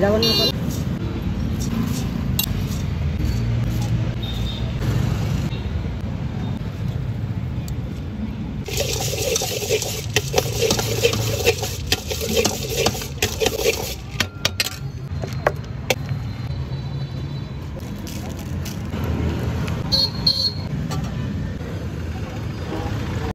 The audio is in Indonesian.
daun daun